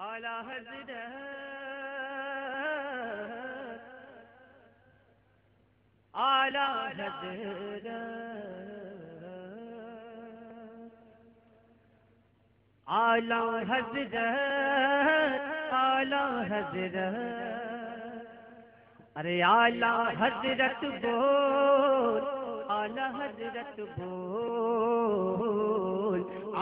आला हज़रत आला हज़रत आला हज़रत आला हज़रत अरे आला हज़रत बोल आला हज़रत बोल,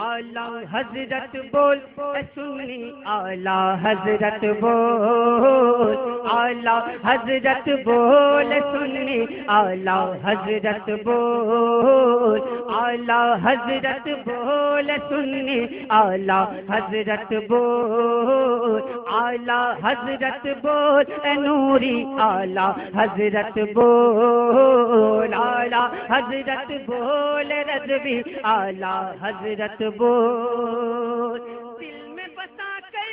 आला हज़रत बोल ए सुन्नी आला हज़रत बोल, आला हज़रत बोल सुन्नी आला हज़रत बोल, आला हज़रत बोल सुन्नी आला हज़रत बोल, आला हज़रत बोल नूरी आला हज़रत बोल, आला हज़रत बोल, रजवी आला हज़रत बोल। दिल में बसा कर,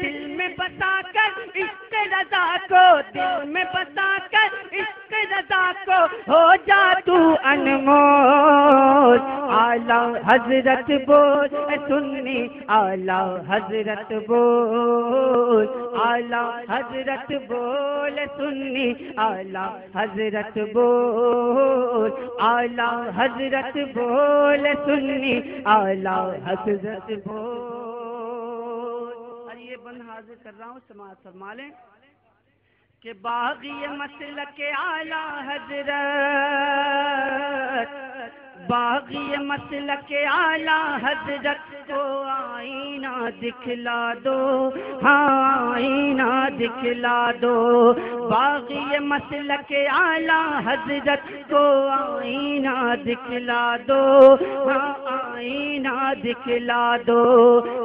दिल में बसा कर इश्क रजा को, दिल में बसा कर इश्क रजा को हो जा तू अनमोल। आला हज़रत बोल, सुन्नी आला हज़रत बोल। आला हज़रत बोल, सुन्नी आला हज़रत बोल। आला हज़रत बोल, सुन्नी आला हज़रत बोल। और ये बंद हाजिर कर रहा हूँ समाज फरमा लें। कि बागी मसल के आला हज़रत। बागी मसल के आला हज़रत को आईना दिखला दो। हाँ आईना दिखला दो। बागी मसल के आला हज़रत को आईना दिखला दो। हाँ आईना दिखला दो।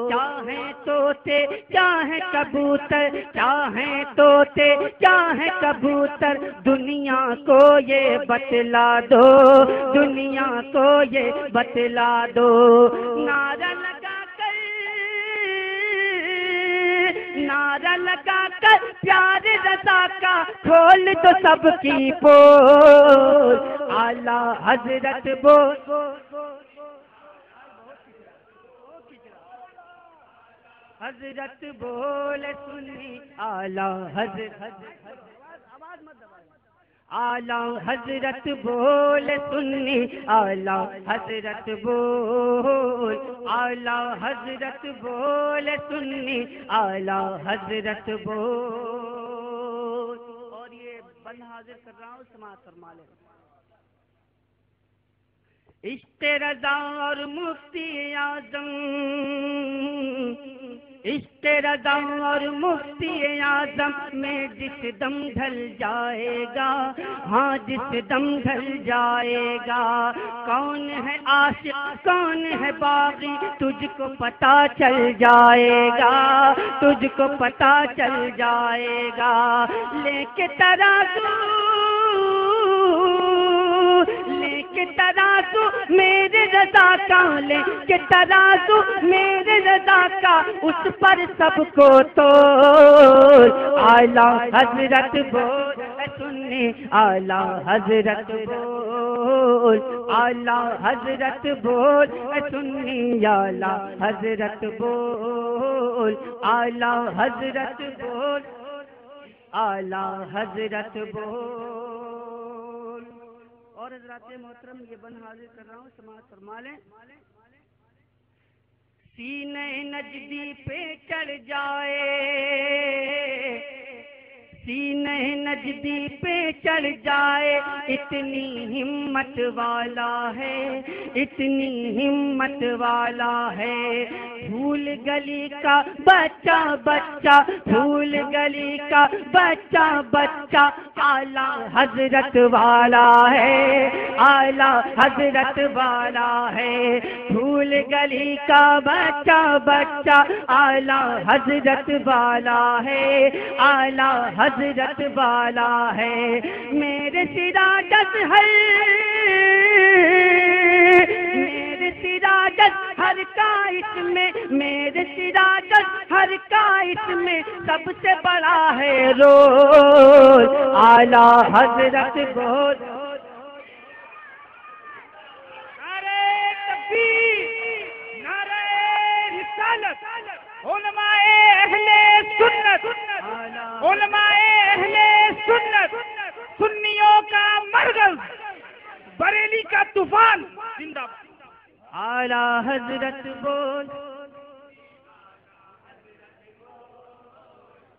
चाहे तोते, चाहे कबूतर, चाहे तोते, चाहे कबूतर, दुनिया को ये बतला दो। दुनिया को ये बतला दो। नारा लगा नारा लगा कर प्यार रजा का खोल तो सबकी पोल। आला हज़रत बोल हज़रत बोल सुनी आला हज़रत। आला हज़रत बोल सुन्नी, आला हज़रत बोल। आला हज़रत बोल सुन्नी, आला हज़रत बोल। और ये बंद हाजिर कर रहा हूँ समाज फरमा ले। इश्क रजा और मुफ्ती आज़म इश्क रजा और मुफ्ती आज़म में जिस दम ढल जाएगा हाँ जिस दम ढल जाएगा। कौन है आशिक, कौन है बागी, तुझको पता चल जाएगा, तुझको पता चल जाएगा। लेके तराजू लेके तराजू मेरे रजा का लेके तराजू मेरे रजा का, उस पर सबको तो आला हज़रत बोल सुनने, आला हज़रत बोल। आला हज़रत बोल सुन्नी, आला हज़रत बोल। आला हज़रत बोल, आला हज़रत बोल। और हज़रत मोहतरम, ये बन हाजिर कर रहा हूँ, समाज फरमा लें। सीने नजदी पे चढ़ जाए। सीने नजदी पे चढ़ जाए। इतनी हिम्मत वाला है, इतनी हिम्मत वाला है। फूल गली का बच्चा बच्चा, फूल गली का बच्चा बच्चा, आला हज़रत वाला है, आला हज़रत वाला है। फूल गली का बच्चा बच्चा, आला हज़रत वाला है, आला हज़रत वाला है। मेरे सिराजत है मेरे सिराजत हर काइट में मेरे सिराजत हर काइट में सबसे बड़ा है रोल आला हज़रत बोल। नारे रिसालत। उलमाए अहले सुन्नत, उलमाए अहले सुन्नत। सुन्नियों का मरगज, बरेली का तूफ़ान, जिंदाबाद। आला हज़रत बोल।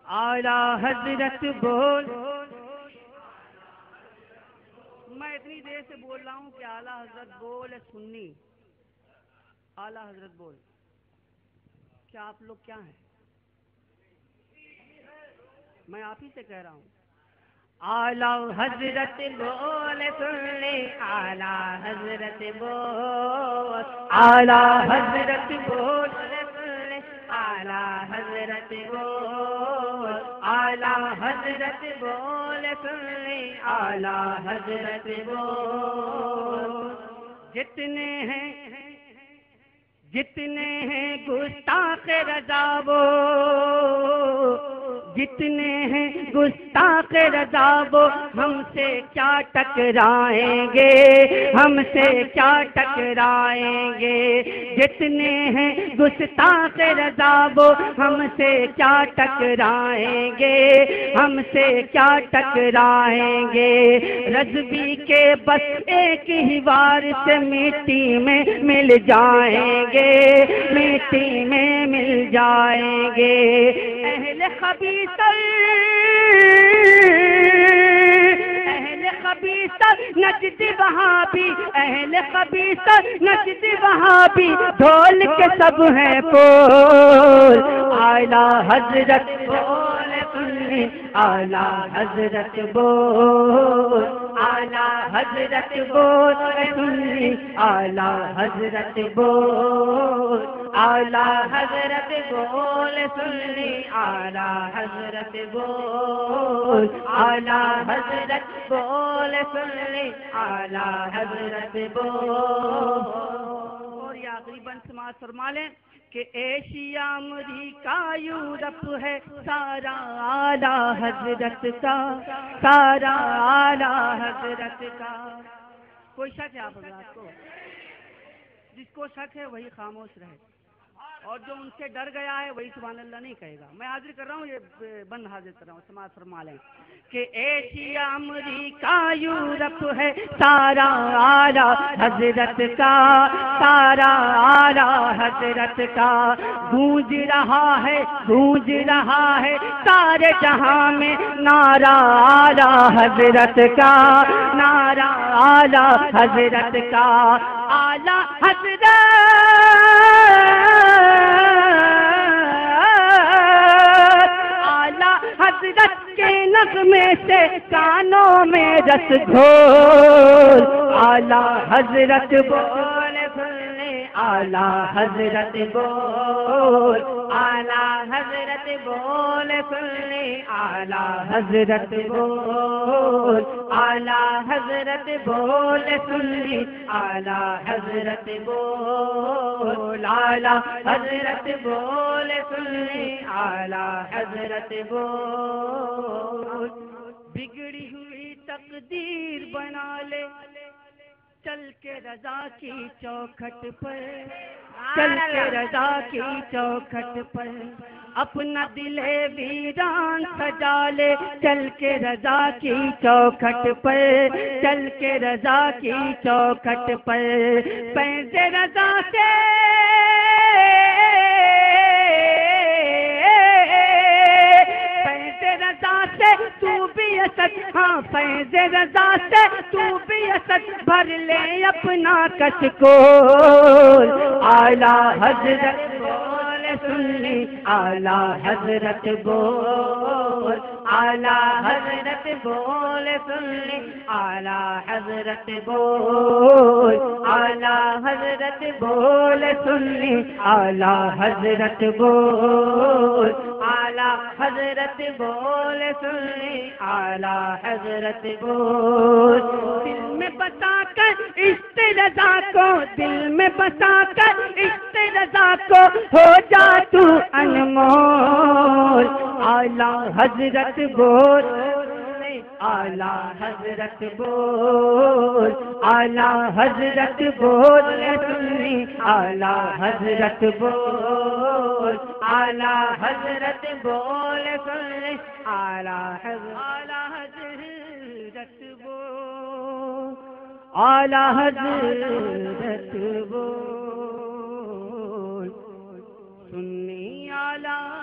आला हज़रत बोल। मैं इतनी देर से बोल रहा हूँ कि आला हज़रत बोल है सुन्नी। आला हज़रत बोल। क्या आप लोग क्या हैं? मैं आप ही से कह रहा हूँ। आला हज़रत बोल सुन ले आला हज़रत बोल, आला हज़रत बोल सुन ले आला हज़रत बोल, आला हज़रत बोल सुन ले आला हज़रत बोल। जितने हैं जितने हैं गुस्ताख रजा वो जितने हैं गुस्ताख रजा वो हमसे क्या टकराएँगे? हमसे क्या टकराएँगे? जितने हैं गुस्ताख रजा वो हमसे क्या टकराएँगे? हमसे क्या टकराएँगे? रजबी के बस एक ही बार से मिट्टी में मिल जाएँगे, मिट्टी में मिल जाएँगे। अहल खबीसर नजद वहाँ भी अहल खबीसर नचती वहाँ भी ढोल के सब हैं पोल आला हज़रत सुनने। आला हज़रत बोल, आला हज़रत बोल सुनने। आला हज़रत बोल, आला हज़रत बोल सुनने। आला हज़रत बोल, आला हज़रत बोल सुनने। आला हज़रत बोल। और आखिरी बंद समाज फरमा लें। कि एशिया अमरीका, यूरोप है, सारा आला हज़रत का, सारा आला हज़रत का। कोई शक है आप को? जिसको शक है वही खामोश रहे। और जो उनसे डर गया है, वही सुबहान अल्लाह नहीं कहेगा। मैं हाजिर कर रहा हूँ, ये बंद हाजिर कर रहा हूँ, समाज फरमा लें कि एशिया अमरीका यूरोप है, सारा आला हज़रत का, सारा आला हज़रत का। गूंज रहा है, गूंज रहा है, सारे जहाँ में नारा आला हज़रत का, नारा आला हज़रत का। आला हज़रत हज़रत के नगमे से कानों में रस घोल। आला हज़रत बोल आला हज़रत बोल। आला हज़रत बोल फुल्ले आला हज़रत बोल, आला हज़रत बोल सुनली आला हज़रत बोल, आला हज़रत बोल सुनली आला हज़रत बोल। बिगड़ी हुई तकदीर बना ले, चल के रजा की चौखट पर। चल के रजा की चौखट पर अपना दिले वीरान सजा ले। चल के रजा की चौखट पर चल के रजा की चौखट पर। पैसे रजा से असद हाँ पैसे रजा से तू भी असद भर ले अपना कच को आला हज़रत बोल सुनली आला हज़रत बोल। आला हज़रत बोल सुनली आला हज़रत बोल। आला हज़रत बोल सुनली आला हज़रत बोल। हज़रत बोल सुनली आला हज़रत बोल। दिल में बता कर रजा को, दिल में बता कर रजा को हो जा तू अनमोल। आला हज़रत बोल। आला हज़रत बोल, आला हज़रत बोल सुनी आला हज़रत बोल, आला हज़रत बोल सुन्नी आला आला हज़रत बोल, आला हज़रत बोल। सुन्नी आला